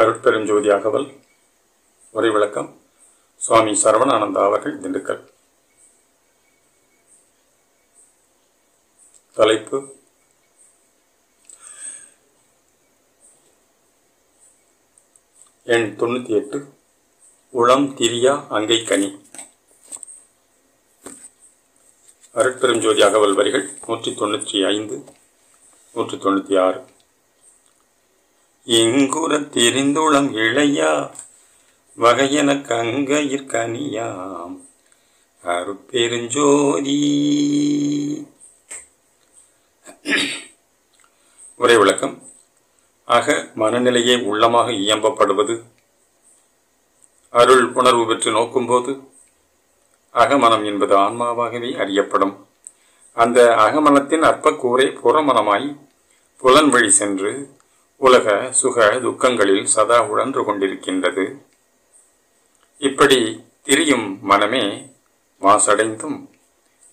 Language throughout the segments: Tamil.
அருட்பெருஞ்சோதி அகவல் உரை விளக்கம். சுவாமி சரவணானந்தா அவர்கள் திண்டுக்கல். தலைப்பு. எண் தொண்ணூற்றி எட்டு உளம் திரியா அங்கை கனி. அருட்பெருஞ்சோதி அகவல் வரிகள் நூற்றி தொண்ணூற்றி ஐந்து நூற்றி தொண்ணூற்றி ஆறு. இங்குற தெரிந்துளம் இளையா வகையென கங்கையிற்கனியாம் அருப்பெருஞ்சோதி. உரை விளக்கம். ஆக மனநிலையே உள்ளமாக இயம்பப்படுவது. அருள் உணர்வு பெற்று நோக்கும்போது அகமனம் என்பது ஆன்மாவாகவே அறியப்படும். அந்த அகமனத்தின் அற்பக்கூரை புறமனமாய் புலன் வழி சென்று உலக சுக துக்கங்களில் சதா உழன்று கொண்டிருக்கின்றது. இப்படி திரியும் மனமே மாசடைந்தும்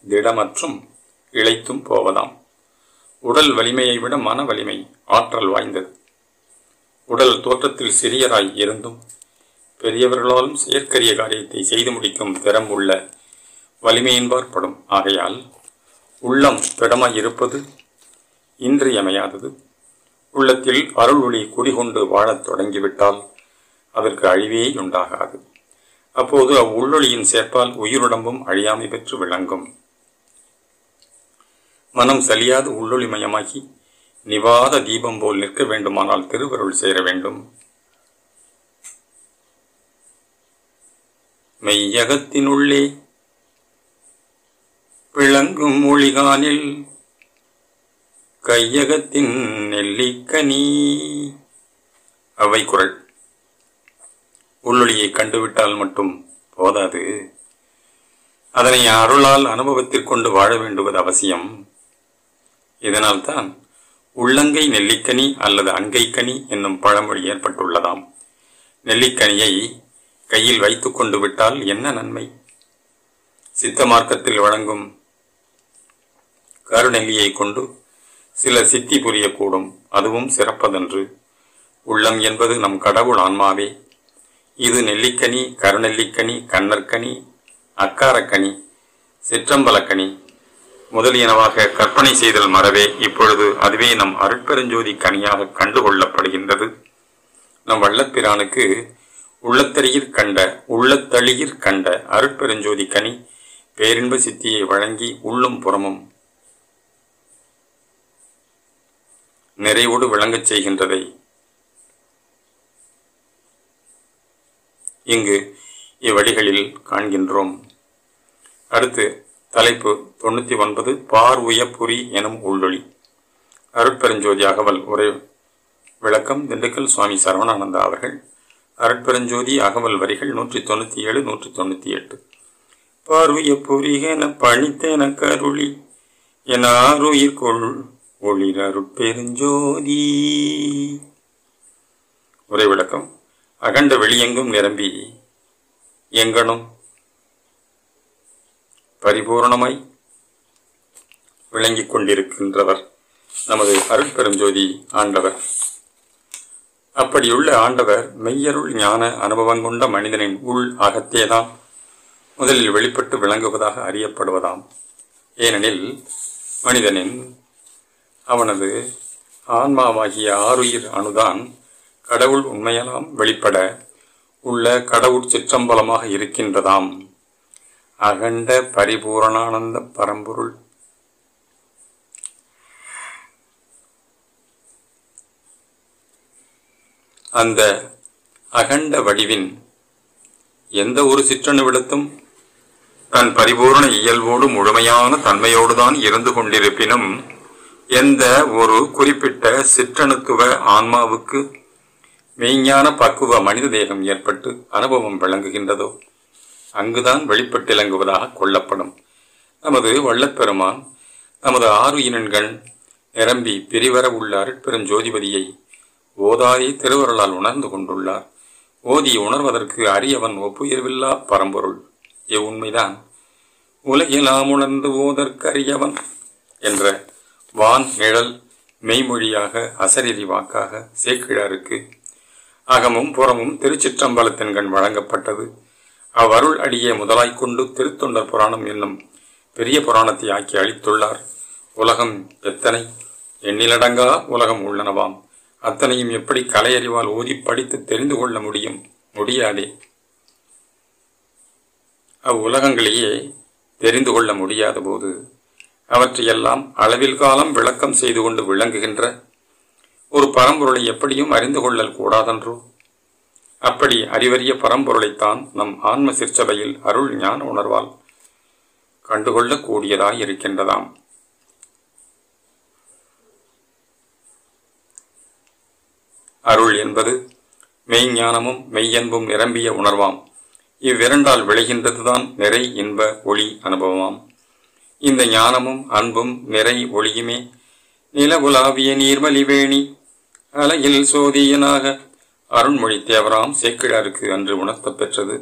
திடமற்றும் இழைத்தும் போவதாம். உடல் வலிமையை விட மன வலிமை ஆற்றல் வாய்ந்தது. உடல் தோற்றத்தில் சிறியராய் இருந்தும் பெரியவர்களாலும் செயற்கரிய காரியத்தை செய்து முடிக்கும் திறம் உள்ள வலிமையின்பாற்படும். ஆகையால் உள்ளம் திடமாய் இருப்பது இன்றியமையாதது. உள்ளத்தில் அருள் ஒளி குடிகொண்டு வாழத் தொடங்கிவிட்டால் அதற்கு அழிவே உண்டாகாது. அப்போது அவ்வுள்ளொளியின் சேர்ப்பால் உயிருடம்பும் அழியாமை பெற்று விளங்கும். மனம் சலியாது உள்ளொளிமயமாகி நிவாத தீபம் போல் நிற்க வேண்டுமானால் திருவருள் சேர வேண்டும். மெய்யகத்தினுள்ளே விளங்கும் மொழிகானில் கையகத்தின் நெல்லிக்கனி. அவை குரல் உள்ளொளியை கண்டுவிட்டால் மட்டும் போதாது. அதனை அருளால் அனுபவத்திற்கொண்டு வாழ வேண்டுவது அவசியம். இதனால்தான் உள்ளங்கை நெல்லிக்கனி அல்லது அங்கைக்கனி என்னும் பழமொழி ஏற்பட்டுள்ளதாம். நெல்லிக்கனியை கையில் வைத்துக் கொண்டு விட்டால் என்ன நன்மை? சித்த மார்க்கத்தில் வழங்கும் கருநெல்லியை கொண்டு சில சித்தி புரியக்கூடும். அதுவும் சிறப்பதன்று. உள்ளம் என்பது நம் கடவுள் ஆன்மாவே. இது நெல்லிக்கனி கருநெல்லிக்கனி கண்ணற்கனி அக்காரக்கனி சிற்றம்பலக்கனி முதலியனவாக கற்பனை செய்தல் மறவே இப்பொழுது அதுவே நம் அருட்பெருஞ்சோதி கனியாக கண்டுகொள்ளப்படுகின்றது. நம் வள்ளப்பிரானுக்கு உள்ளத்தறியிற் கண்ட உள்ளத்தளியிற் கண்ட அருட்பெருஞ்சோதி கனி பேரின்ப சித்தியை வழங்கி உள்ளும் புறமும் நிறைவோடு விளங்கச் செய்கின்றதை. இங்கு இவ்வழிகளில் காண்கின்றோம். அடுத்து தலைப்பு தொண்ணூற்றி ஒன்பது பார்வையபுரி எனும் உள்ளொளி. அருட்பெருஞ்சோதி அகவல் உரை விளக்கம் திண்டுக்கல் சுவாமி சரவணானந்தா அவர்கள். அருட்பெருஞ்சோதி அகவல் வரிகள் நூற்றி தொண்ணூற்றி ஏழு நூற்றி தொண்ணூற்றி எட்டு பார்வைய புரிகென பணித்தென கருளி என ஆறுயிர்கொள் ஒளிரருட்பெருஞ்சோதி உரை விளக்கம். அகண்ட வெளியெங்கும் நிரம்பி எங்கனும் பரிபூர்ணமாய் விளங்கிக் கொண்டிருக்கின்றவர் நமது அருட்பெருஞ்சோதி ஆண்டவர். அப்படியுள்ள ஆண்டவர் மெய்யருள் ஞான அனுபவம் கொண்ட மனிதனின் உள் அகத்தேதான். முதலில் வெளிப்பட்டு விளங்குவதாக அறியப்படுவதாம். ஏனெனில் மனிதனின் அவனது ஆன்மாவாகிய ஆறுயிர் அணுதான் கடவுள் உண்மையெல்லாம் வெளிப்பட உள்ள கடவுள் சிற்றம்பலமாக இருக்கின்றதாம். அகண்ட பரிபூரணானந்த பரம்பொருள். அந்த அகண்ட வடிவின் எந்த ஒரு சிற்றணுவிடத்தும் தன் பரிபூரண இயல்போடு முழுமையான தன்மையோடுதான் இருந்து கொண்டிருப்பினும் எந்த ஒரு குறிப்பிட்ட சிற்றணுத்துவ ஆன்மாவுக்கு மெய்ஞான பக்குவ மனித தேகம் ஏற்பட்டு அனுபவம் விளங்குகின்றதோ அங்குதான் வெளிப்பட்டிலங்குவதாக கொள்ளப்படும். நமது வள்ளப்பெருமான் நமது ஆறு இனன்கள் நிரம்பி பிரிவர உள்ள அருட்பெரும் ஜோதிபதியை ஓதாதி திருவருளால் உணர்ந்து கொண்டுள்ளார். ஓதி உணர்வதற்கு அரியவன் ஒப்புயர்வில்லா பரம்பொருள். இவ்வுண்மைதான் உலகில் நாம் உணர்ந்து ஓதற்கரியவன் என்ற வான் நிழல் மெய்மொழியாக அசரீரி வாக்காக சேக்கிழாருக்கு அகமும் புறமும் திருச்சிற்றம்பலத்தின்கண் வழங்கப்பட்டது. அவ்வருள் அடியே முதலாய்க் கொண்டு திருத்தொண்டர் புராணம் என்னும் பெரிய புராணத்தை ஆக்கி அளித்துள்ளார். உலகம் எத்தனை? எண்ணிலடங்கா உலகம் உள்ளனவாம். அத்தனையும் எப்படி கலையறிவால் ஓதி படித்து தெரிந்து கொள்ள முடியும்? முடியாதே. அவ்வுலகங்களையே தெரிந்து கொள்ள முடியாத போது அவற்றையெல்லாம் அளவில் காலம் விளக்கம் செய்து கொண்டு விளங்குகின்ற ஒரு பரம்பொருளை எப்படியும் அறிந்து கொள்ளல் கூடாதன்றோ? அப்படி அறிவறிய பரம்பொருளைத்தான் நம் ஆன்ம சிற்சபையில் அருள் ஞான உணர்வால் கண்டுகொள்ளக்கூடியதாய் இருக்கின்றதாம் அருள் என்பது மெய்ஞானமும் மெய்யன்பும் நிரம்பிய உணர்வாம். இவ்விரண்டால் விளைகின்றதுதான் நிறை இன்ப ஒளி அனுபவமாம். இந்த ஞானமும் அன்பும் நிறை ஒளியுமே. நிலவுலாவிய நீர்மலிவேணி அலையில் சோதியனாக அருண்மொழி தேவராம் சேக்கிழாருக்கு அன்று உணர்த்தப்பெற்றது.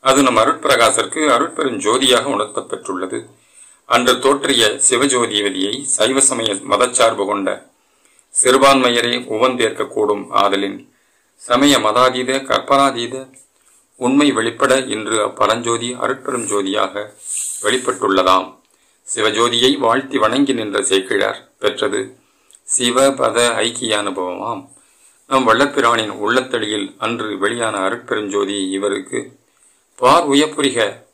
அது நம் அருட்பிரகாசருக்கு அருட்பெருஞ்சோதியாக உணர்த்தப் பெற்றுள்ளது அன்று தோற்றிய சிவஜோதிபதியை சைவ சமய மதச்சார்பு கொண்ட சிறுபான்மையரே உவந்தேற்கக்கூடும் ஆதலின். சமய மதாதீத கற்பனாதீத உண்மை வெளிப்பட இன்று அப்பரஞ்சோதி அருட்பெரும் ஜோதியாக வெளிப்பட்டுள்ளதாம். சிவஜோதியை வாழ்த்தி வணங்கி நின்ற சேக்கிழார் பெற்றது சிவபத ஐக்கிய அனுபவமாம் நம் வள்ளப்பிரானின் உள்ளத்தடியில் அன்று வெளியான அருட்பெருஞ்சோதி இவருக்கு பார் உயப்புரிக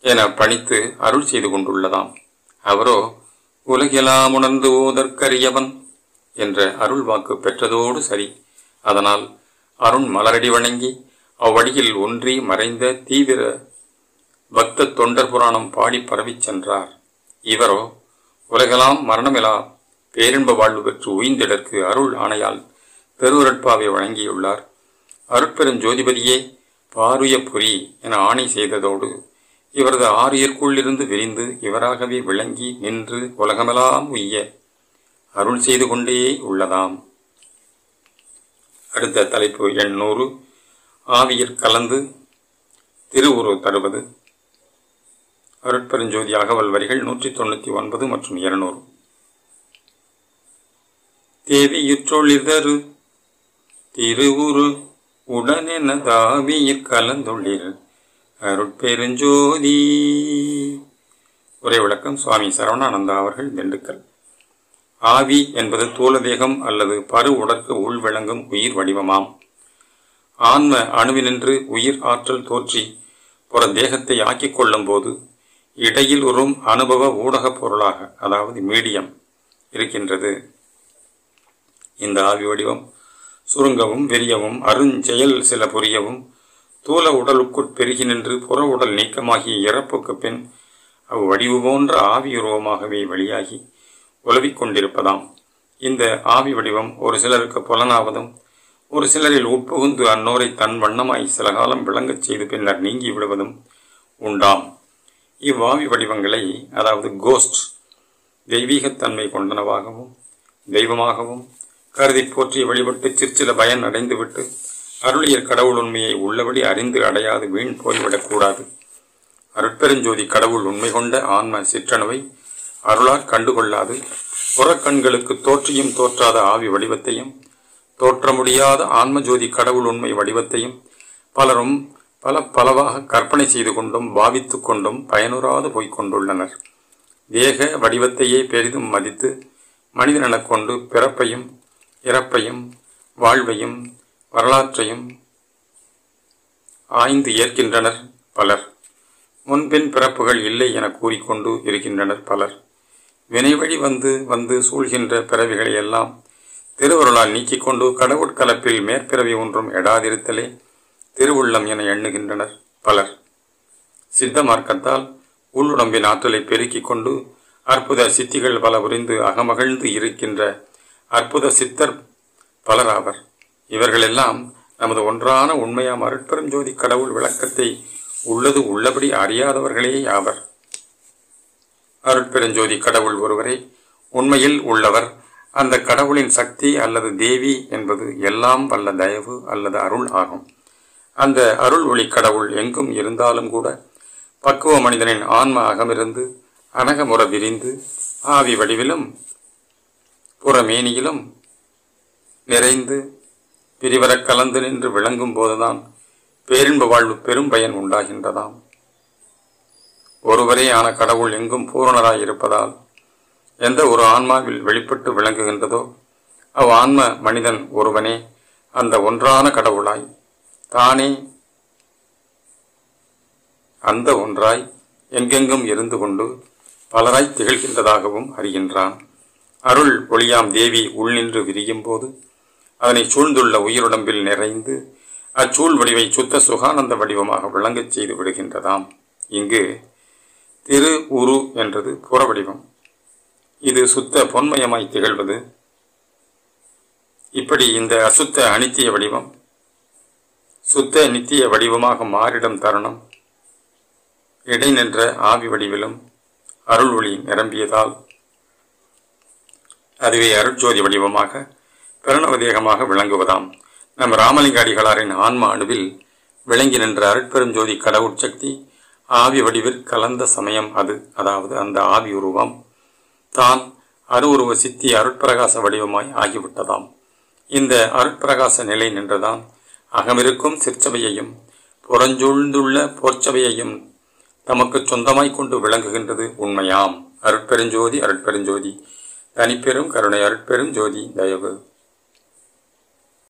என பணித்து அருள் செய்து கொண்டுள்ளதாம். அவரோ உலகெலாம் உணர்ந்து ஓதற்கரியவன் என்ற அருள் வாக்கு பெற்றதோடு சரி. அதனால் அருண் மலரடி வணங்கி அவ்வழியில் ஒன்றி மறைந்த தீவிர பக்த தொண்டர் புராணம் பாடி பரவிச் சென்றார். இவரோ உலகெல்லாம் மரணமிலா பேரின்ப வாழ்வு பெற்று உயிர்ந்தெடற்கு அருள் ஆணையால் பெருவரட்பாவை வழங்கியுள்ளார். அருட்பெரும் ஜோதிபதியே பாருய புரி என ஆணை செய்ததோடு இவரது ஆரியர்க்குள்ளிருந்து விரிந்து இவராகவே விளங்கி நின்று உலகமெல்லாம் உய்ய அருள் செய்து கொண்டே உள்ளதாம். அடுத்த தலைப்பு எண்ணூறு. ஆவியர் கலந்து திருவுரு தருவது. அருட்பெருஞ்சோதி அகவல் வரிகள் நூற்றி தொண்ணூற்றி ஒன்பது மற்றும் இருநூறு. தேவியுற்றொழிதரு திருவுரு உடனென தாவியிற் கலந்தொழிர் அருட்பெருஞ்சோதி. உரை விளக்கம் சுவாமி சரவணானந்தா அவர்கள் திண்டுக்கல். ஆவி என்பது தூலதேகம் அல்லது பரு உடற்கு உள் விளங்கும் உயிர் வடிவமாம். ஆன்ம அணுவினின்று உயிர் ஆற்றல் தோற்றி புற தேகத்தை ஆக்கிக் கொள்ளும் போது இடையில் ஒரு அனுபவ ஊடகப் பொருளாக அதாவது மீடியம் இருக்கின்றது. இந்த ஆவி வடிவம் சுருங்கவும் வெறியவும் அருஞ்செயல் சில புரியவும் தூல உடலுக்குட் பெருகி நின்று புற உடல் நீக்கமாகிய இறப்புக்கு பின் அவ்வடிவு போன்ற ஆவியுருவமாகவே வெளியாகி உலவிக் கொண்டிருப்பதாம். இந்த ஆவி வடிவம் ஒரு சிலருக்கு புலனாவதும் ஒரு சிலரில் உட்புகுந்து அன்னோரை தன் வண்ணமாய் சில காலம் விளங்கச் செய்து பின்னர் நீங்கி விடுவதும் உண்டாம். இவ்வாவி வடிவங்களை அதாவது கோஸ்ட் தெய்வீகத்தன்மை கொண்டனவாகவும் தெய்வமாகவும் கருதி போற்றி வழிபட்டு சிற்சில பயன் அடைந்துவிட்டு அருளியர் கடவுள் உண்மையை உள்ளபடி அறிந்து அடையாது வீண் போய்விடக்கூடாது அருட்பெருஞ்சோதி கடவுள் உண்மை கொண்ட ஆன்ம சிற்றணுவை அருளால் கண்டுகொள்ளாது. புறக்கண்களுக்கு தோற்றியும் தோற்றாத ஆவி வடிவத்தையும் தோற்ற முடியாத ஆன்மஜோதி கடவுள் உண்மை வடிவத்தையும் பலரும் பல பலவாக கற்பனை செய்து கொண்டும் பாவித்து கொண்டும் பயனுறாது போய்க் கொண்டுள்ளனர். தேக வடிவத்தையே பெரிதும் மதித்து மனிதனெனக் கொண்டு பிறப்பையும் இறப்பையும் வாழ்வையும் வரலாற்றையும் ஆய்ந்து ஏற்கின்றனர் பலர். முன்பின் பிறப்புகள் இல்லை என கூறிக்கொண்டு இருக்கின்றனர் பலர். வினைவழி வந்து வந்து சூழ்கின்ற பிறவிகளை எல்லாம் திருவருளால் நீக்கிக் கொண்டு கடவுட்கலப்பில் மேற்பிறவி ஒன்றும் எடாதிருத்தலே. திருவுள்ளம் என எண்ணுகின்றனர் பலர். சித்த மார்க்கத்தால் உள்ளுடம்பின் ஆற்றலை பெருக்கிக் கொண்டு அற்புத சித்திகள் பல புரிந்து அகமகிழ்ந்து இருக்கின்ற அற்புத சித்தர் பலராவர் இவர்களெல்லாம் நமது ஒன்றான உண்மையாம் அருட்பெரும் ஜோதி கடவுள் விளக்கத்தை உள்ளது உள்ளபடி அறியாதவர்களே ஆவர். அருட்பெருஞ்சோதி கடவுள் ஒருவரை உண்மையில் உள்ளவர். அந்த கடவுளின் சக்தி அல்லது தேவி என்பது எல்லாம் வல்ல தயவு அல்லது அருள் ஆகும். அந்த அருள் ஒளி கடவுள் எங்கும் இருந்தாலும் கூட பக்குவ மனிதனின் ஆன்ம அகமிருந்து அனகமுற விரிந்து ஆவி வடிவிலும் புறமேனியிலும் நிறைந்து பிரிவரக் கலந்து நின்று விளங்கும் போதுதான் பேரின்ப வாழ்வு பெரும் பயன் உண்டாகின்றதாம். ஒருவரே ஆன கடவுள் எங்கும் பூரணராய் இருப்பதால் எந்த ஒரு ஆன்மாவில் வெளிப்பட்டு விளங்குகின்றதோ அவ் ஆன்ம மனிதன் ஒருவனே அந்த ஒன்றான கடவுளாய் தானே அந்த ஒன்றாய் எங்கெங்கும் இருந்து கொண்டு பலராய் திகழ்கின்றதாகவும் அறிகின்றான். அருள் ஒளியாம் தேவி உள்நின்று விரியும் போது அதனை சூழ்ந்துள்ள உயிருடம்பில் நிறைந்து அச்சூழ் வடிவை சுத்த சுகானந்த வடிவமாக விளங்கச் செய்து விடுகின்றதாம். இங்கு திரு உரு என்றது புற வடிவம். இது சுத்த பொன்மயமாய் திகழ்வது. இப்படி இந்த அசுத்த அனித்திய வடிவம் சுத்த நித்திய வடிவமாக மாறிடும் தருணம். இடை நின்ற ஆவி வடிவிலும் அருள் ஒளி நிரம்பியதால் அதுவே அருட்ஜோதி வடிவமாக பிரணவதேகமாக விளங்குவதாம். நம் ராமலிங்க அடிகளாரின் ஆன்ம அணுவில் விளங்கி நின்ற அருட்பெரும் ஜோதி கடவுட்சக்தி ஆவி வடிவில் கலந்த சமயம் அது. அதாவது அந்த ஆவி உருவம் தான் அருவுருவ சித்தி அருட்பிரகாச வடிவமாய் ஆகிவிட்டதாம். இந்த அருட்பிரகாச நிலை நின்றுதான் அகமிருக்கும் சிற்சபையையும் புறஞ்சூழ்ந்துள்ள போர்ச்சபையையும் தமக்கு சொந்தமாய் கொண்டு விளங்குகின்றது உண்மையாம். அருட்பெருஞ்சோதி அருட்பெருஞ்சோதி. தனிப்பெரும் கருணை அருட்பெரும் ஜோதி தயவு.